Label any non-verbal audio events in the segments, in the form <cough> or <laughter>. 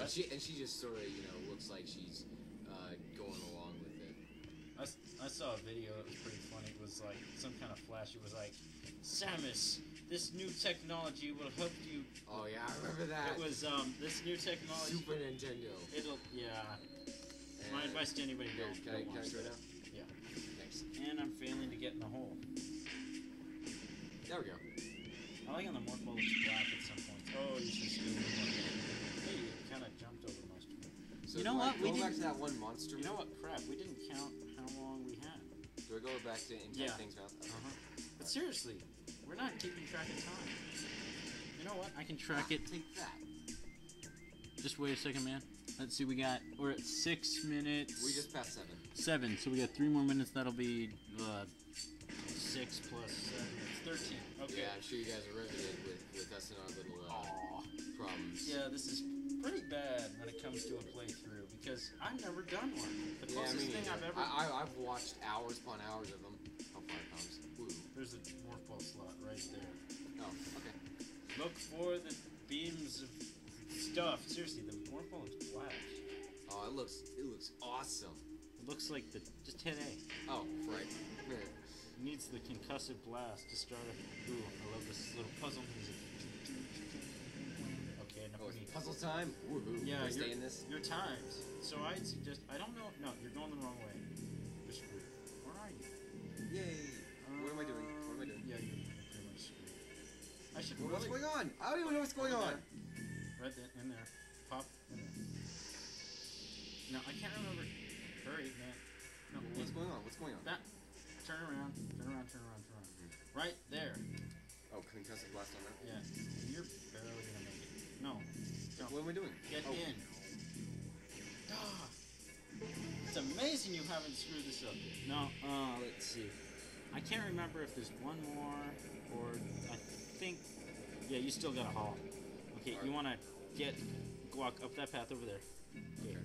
And she and she just sort of you know looks like she's uh, going along with it. I saw a video that was pretty funny. It was like some kind of flash. It was like, Samus, this new technology will help you. Oh yeah, I remember that. It was um this new technology. Super Nintendo. It'll yeah. My advice to anybody Here, don't, can I, don't can I watch try now? Yeah. Thanks. And I'm failing to get in the hole. There we go. Know what? We Go back didn't- to that one monster. You know what? Crap, we didn't count how long we had. Do I go back to Intact Yeah. Things Mouth? Okay. Uh-huh. But seriously, we're not keeping track of time. You know what? I can track it. Take that. Just wait a second, man. Let's see. We got. We're at six minutes. We just passed seven. seven. So we got three more minutes. That'll be uh, six plus seven. It's thirteen. Okay. Yeah, I'm sure you guys are riveted with, with us and our little uh, Aw. problems. Yeah, this is pretty bad when it I've never done one. The Yeah, I mean, thing I've ever. I, I, I've watched hours upon hours of them. Oh, How far it comes. Woo. There's a morph ball slot right there. Oh, okay. Look for the beams of stuff. Seriously, the morph ball is black. Oh, it looks it looks awesome. It looks like the just 10A. Oh, right. It needs the concussive blast to start a. Ooh, I love this little puzzle music. Time. Woohoo. Yeah, you're- stay in this? Your times. So I'd suggest. I don't know. No, you're going the wrong way. You're screwed. Where are you? Yay. What am I doing? What am I doing? Yeah, you're, you're pretty much screwed. I should Well, What's really. going on? I don't even know what's going on. there. Right there, in there. Pop in there. No, I can't remember. Hurry, man. No, Well, What's going on? What's going on? That. Turn around. Turn around. Turn around. Turn around. Hmm. Right there. Oh, concussive blast on that. Yeah. You're barely gonna make it. No. What am I doing? Get oh. in. Ah. It's amazing you haven't screwed this up yet. No, uh, let's see. I can't remember if there's one more or I think yeah, you still got a haul. Okay, you want to get walk up that path over there. Okay.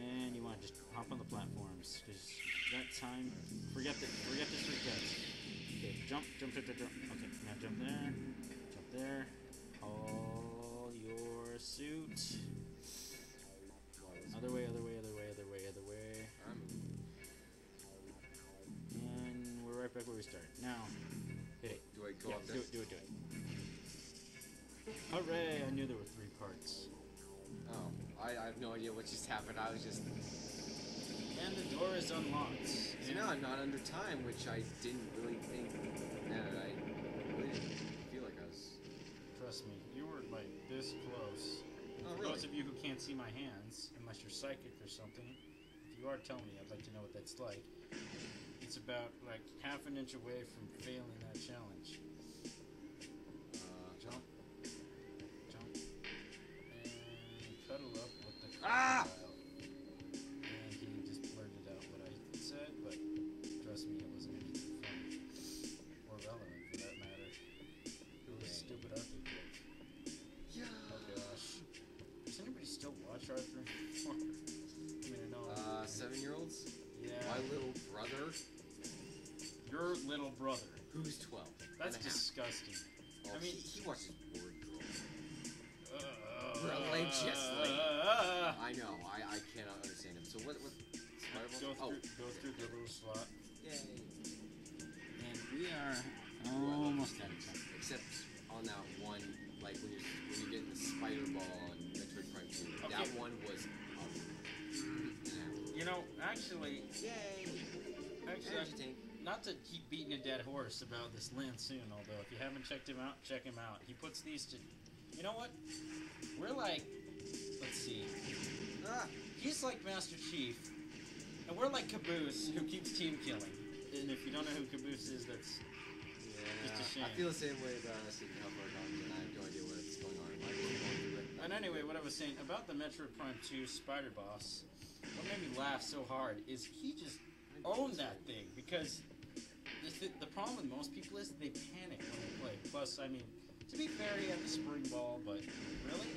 And you want to just hop on the platforms cuz that time forget the forget the three cuts. Okay, jump, jump, jump, jump, jump. Okay, now jump there. Jump there. Haul your suit. Other way, other way, other way, other way, other way. And we're right back where we started. Now, hit it. Do I go Yeah, do it, do it, do it. Hooray! I knew there were three parts. Oh, I, I have no idea what just happened. I was just. And the door is unlocked. So now I'm not under time, which I didn't really think. Now that I those of you who can't see my hands, unless you're psychic or something, if you are, tell me. I'd like to know what that's like. It's about like half an inch away from failing that challenge. Brother, Your little brother. who's twelve. That's and disgusting. Oh, I mean- he, he watches Word Girl. Uh, Religiously. uh, I know. I, I cannot understand him. So what? What? Go Spider-Man? through, go through the little slot. Oh, yay! And we are almost out of time. Except on that one, like when you're when you're getting the spider ball on Metroid Prime 2, that one was. You know, actually, Yay! Actually, not to keep beating a dead horse about this Lansoon, although if you haven't checked him out, check him out. He puts these to. You know what? We're like, let's see. Ah! He's like Master Chief, and we're like Caboose, who keeps team killing. And if you don't know who Caboose is, that's Yeah. Just a shame. I feel the same way about us in How Far and I have no idea what's going on. Going. And anyway, what I was saying about the Metroid Prime 2 Spider Boss, what made me laugh so hard is he just owned that thing because the, th- the problem with most people is they panic when they play. Plus, I mean, to be fair, he had the spring ball, but really?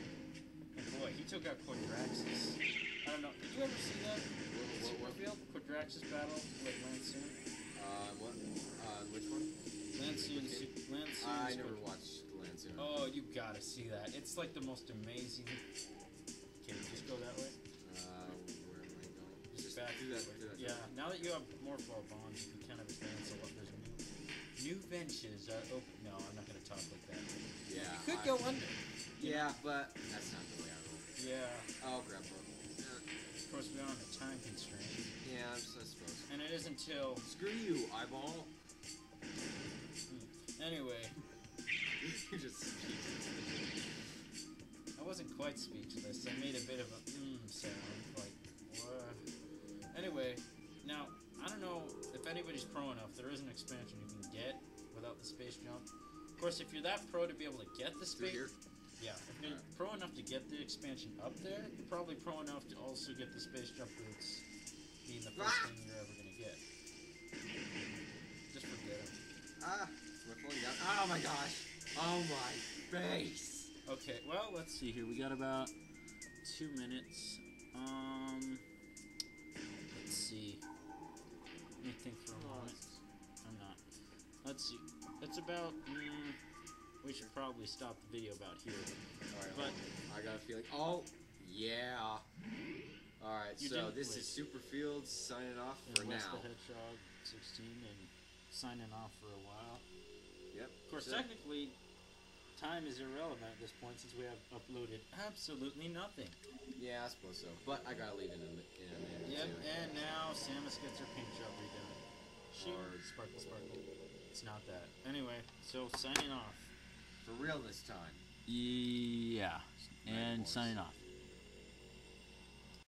And boy, he took out Quadraxis. I don't know. Did you ever see that? What, what, what field? Quadraxis battle with Lansoon? Uh, what? Uh, which one? Lansoon. Lansoon. I never watched Lancer. Oh, you gotta see that. It's like the most amazing. Okay, Just go that way. Going? Back do that. Do that. Yeah. Now that you have morph ball bombs, you can kind of advance a lot. There's new, new benches are uh, open. Oh, no, I'm not gonna talk like that. Yeah. You could I- go under. Yeah, but that's not the way I roll. Yeah. Oh, grab book. Of course, we're on a time constraint, Yeah, I s- I suppose. and it is until Screw you, eyeball. Hmm. anyway. <laughs> you just I wasn't quite speechless. I made a bit of expansion you can get without the space jump. Of course, if you're that pro to be able to get the through space, here. yeah, if you're pro enough to get the expansion up there, you're probably pro enough to also get the space jump boots, being the first Ah! thing you're ever gonna get. Just forget it. Ah, am I falling down? Oh my gosh. Oh my face. Okay, well, let's see here. We got about two minutes. Um, let's see. Let me think for a moment. Let's see. It's about. Mm, we should probably stop the video about here. Alright, But I got a feeling. Oh, yeah. Alright, so this wait. is Superfields signing off for and Wes now. the Hedgehog 16 and signing off for a while. Yep. Of course, so- technically, time is irrelevant at this point since we have uploaded absolutely nothing. Yeah, I suppose so. But I gotta leave in a, in a minute. Yep, and now Samus gets her paint job redone. She Or- sparkle sparkle. It's not that. Anyway, so signing off. For real this time. Yeah. and signing off.